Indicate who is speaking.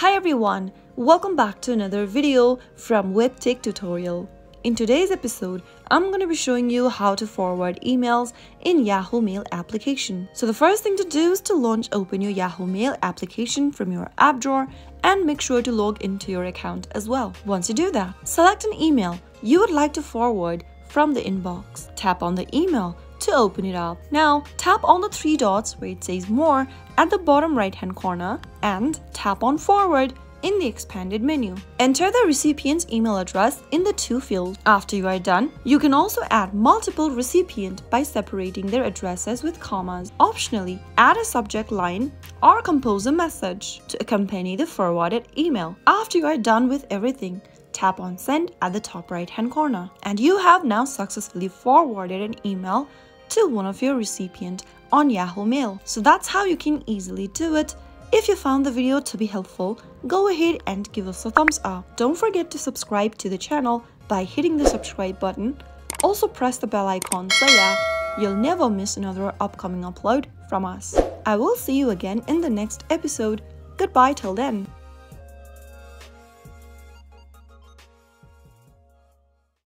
Speaker 1: Hi everyone, welcome back to another video from WebTech Tutorial. In today's episode, I'm going to be showing you how to forward emails in Yahoo Mail application. So the first thing to do is to launch open your Yahoo Mail application from your app drawer and make sure to log into your account as well. Once you do that, select an email you would like to forward from the inbox. Tap on the email to open it up. Now tap on the three dots where it says more at the bottom right hand corner and tap on forward in the expanded menu. Enter the recipient's email address in the to fields. After you are done, you can also add multiple recipient by separating their addresses with commas. Optionally, add a subject line or compose a message to accompany the forwarded email. After you are done with everything, tap on send at the top right hand corner and you have now successfully forwarded an email to one of your recipient on Yahoo Mail. So that's how you can easily do it. If you found the video to be helpful, go ahead and give us a thumbs up. Don't forget to subscribe to the channel by hitting the subscribe button. Also press the bell icon so that you'll never miss another upcoming upload from us. I will see you again in the next episode. Goodbye till then.